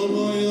Yalvaya